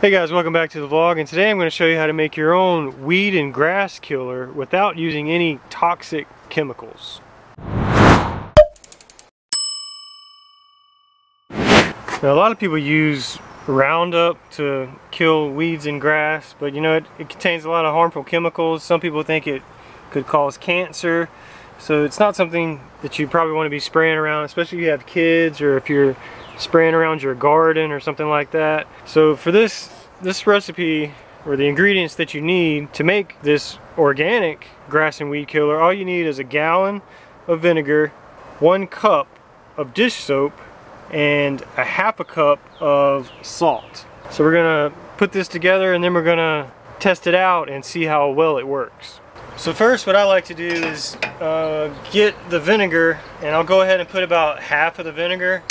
Hey guys, welcome back to the vlog and today I'm going to show you how to make your own weed and grass killer without using any toxic chemicals. Now a lot of people use Roundup to kill weeds and grass, but you know it, it contains a lot of harmful chemicals. Some people think it could cause cancer, so it's not something that you probably want to be spraying around, especially if you have kids or if you're spraying around your garden or something like that. So for this, this recipe or the ingredients that you need to make this organic grass and weed killer, all you need is a gallon of vinegar, one cup of dish soap, and a half a cup of salt. So we're gonna put this together and then we're gonna test it out and see how well it works. So first what I like to do is uh, get the vinegar and I'll go ahead and put about half of the vinegar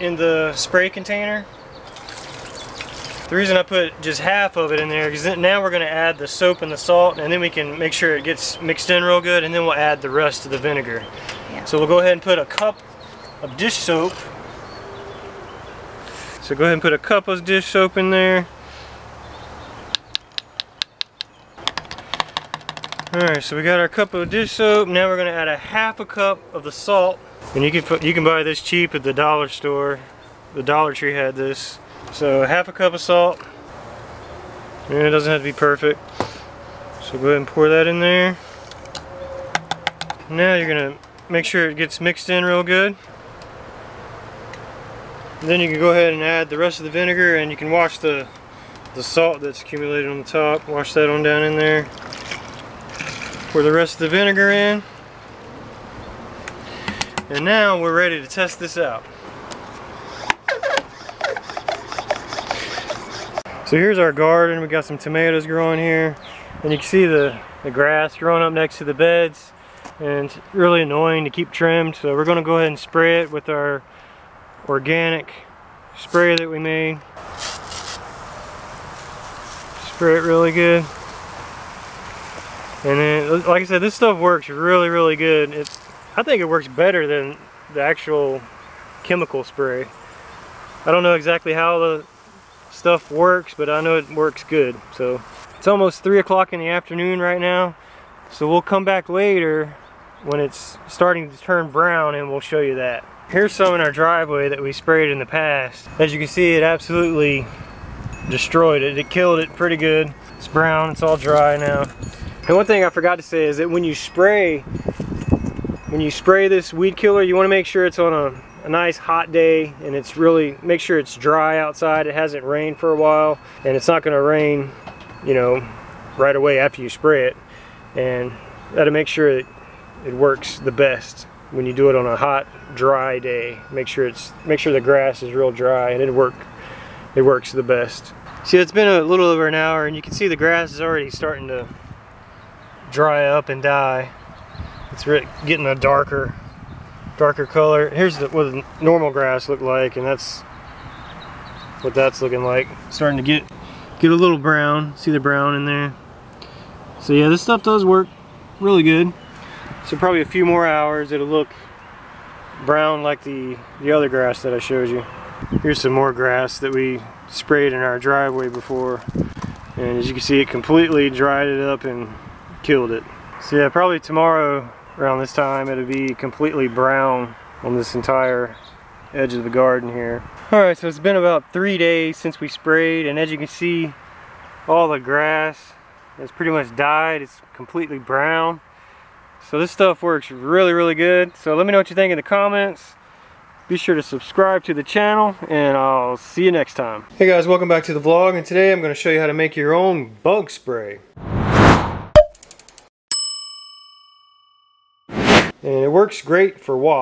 in the spray container. The reason I put just half of it in there is now we're going to add the soap and the salt and then we can make sure it gets mixed in real good and then we'll add the rest of the vinegar. Yeah. So we'll go ahead and put a cup of dish soap. So go ahead and put a cup of dish soap in there. Alright, so we got our cup of dish soap. Now we're to add a half a cup of the salt. And you can put, you can buy this cheap at the dollar store. The Dollar Tree had this. So half a cup of salt. And it doesn't have to be perfect. So go ahead and pour that in there. Now you're gonna make sure it gets mixed in real good. And then you can go ahead and add the rest of the vinegar and you can wash the the salt that's accumulated on the top. Wash that on down in there. Pour the rest of the vinegar in. And now we're ready to test this out. So here's our garden. We got some tomatoes growing here. And you can see the, the grass growing up next to the beds. And it's really annoying to keep trimmed. So we're gonna go ahead and spray it with our organic spray that we made. Spray it really good. And then, like I said, this stuff works really, really good. It's I think it works better than the actual chemical spray. I don't know exactly how the stuff works, but I know it works good. So it's almost three o'clock in the afternoon right now. So we'll come back later when it's starting to turn brown and we'll show you that. Here's some in our driveway that we sprayed in the past. As you can see, it absolutely destroyed it. It killed it pretty good. It's brown, it's all dry now. And one thing I forgot to say is that when you spray when you spray this weed killer you want to make sure it's on a, a, nice hot day and it's really make sure it's dry outside. It hasn't rained for a while and it's not going to rain you know right away after you spray it. And to make sure it, it works the best when you do it on a hot dry day. Make sure it's make sure the grass is real dry and it work it works the best. See it's been a little over an hour and you can see the grass is already starting to dry up and die. It's getting a darker darker color. Here's the, what the normal grass look like and that's what that's looking like. Starting to get get a little brown. See the brown in there? So yeah this stuff does work really good. So probably a few more hours it'll look brown like the the other grass that I showed you. Here's some more grass that we sprayed in our driveway before. And as you can see it completely dried it up and killed it so yeah probably tomorrow around this time it'll be completely brown on this entire edge of the garden here. Alright, so it's been about three days since we sprayed and as you can see all the grass has pretty much died. It's completely brown. So this stuff works really, really good. So let me know what you think in the comments. Be sure to subscribe to the channel and I'll see you next time. Hey guys, welcome back to the vlog and today I'm going to show you how to make your own bug spray. And it works great for wasp